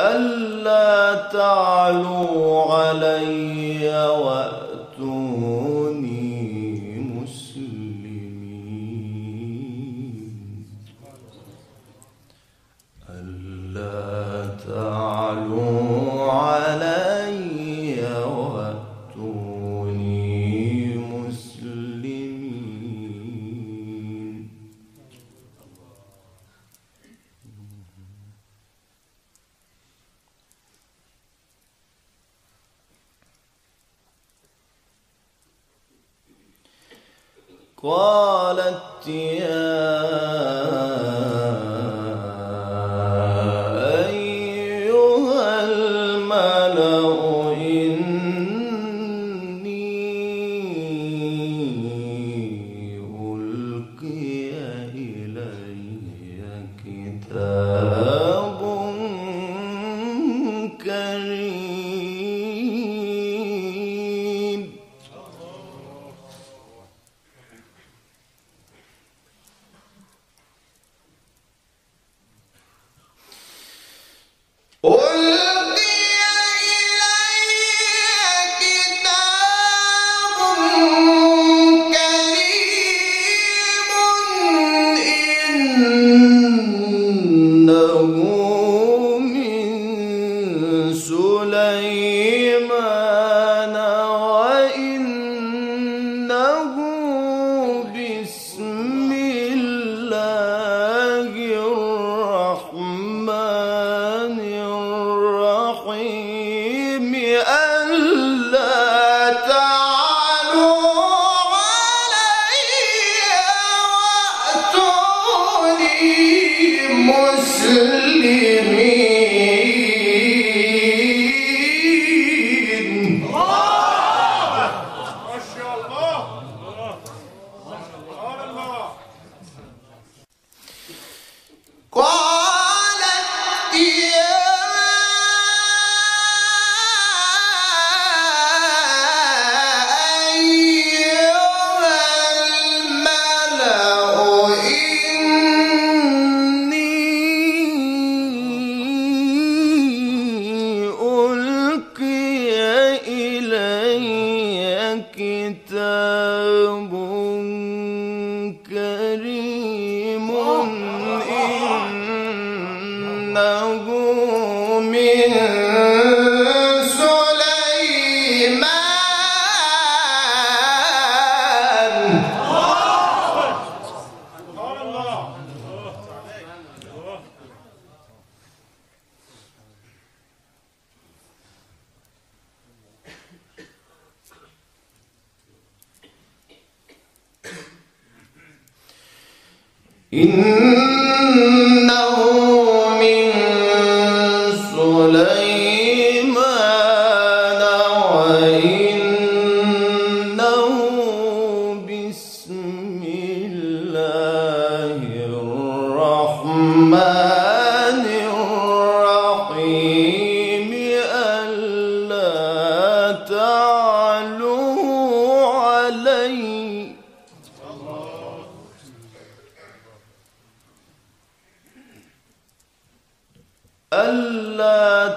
ألا تعلوا علي وأنا قالت يا أيها الملأ إن اسم إن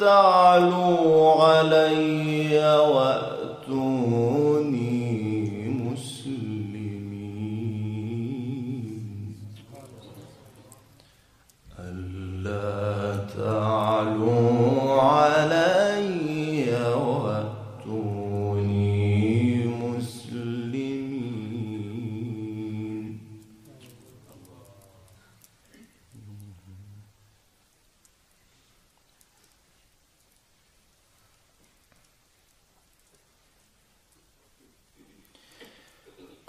تعلوا علي وأ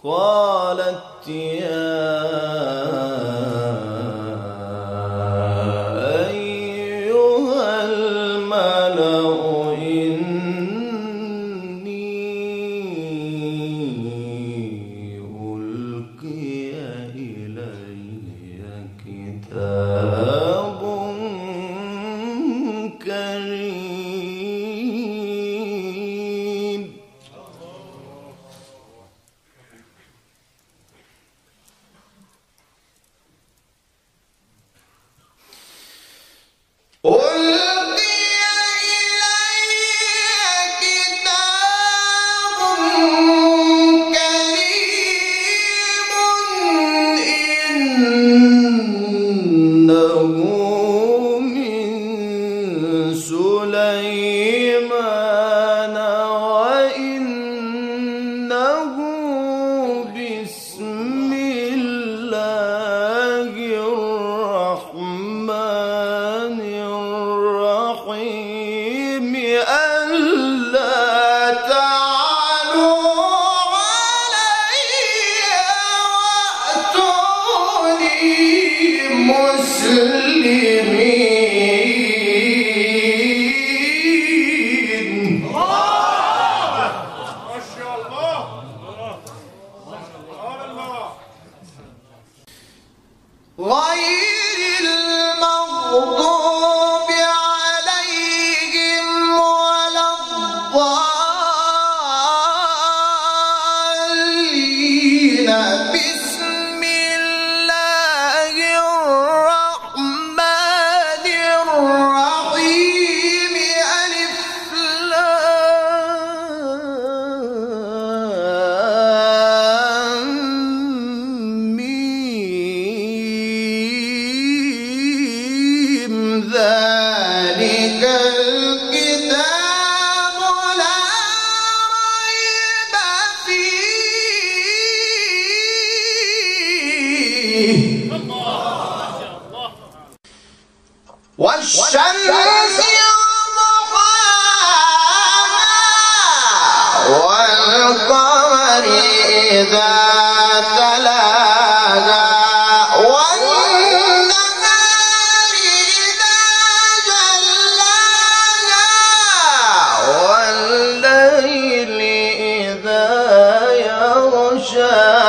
قالت يا والشمس وضحاها والقمر إذا تلاها والنهار إذا جلاها والليل إذا يغشاها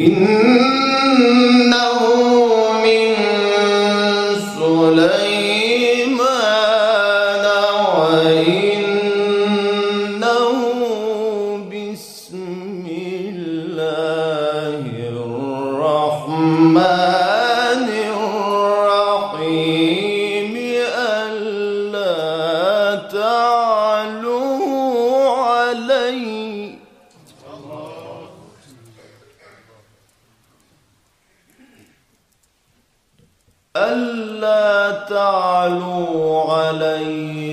إنه تعلوا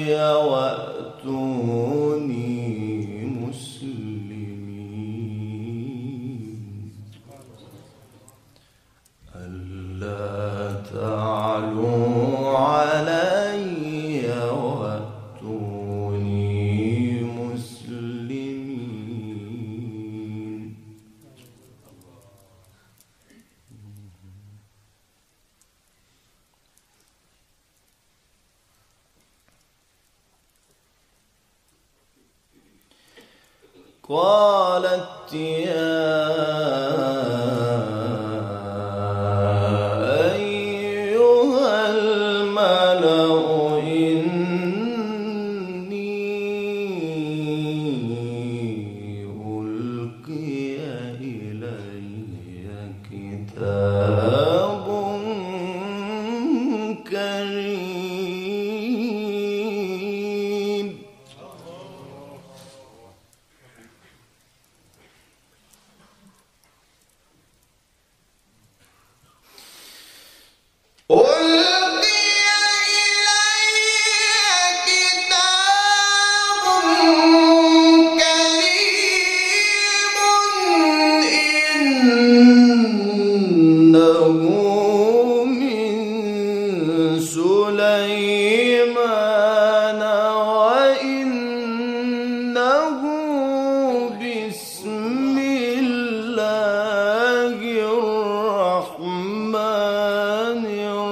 قالت يا الرحمن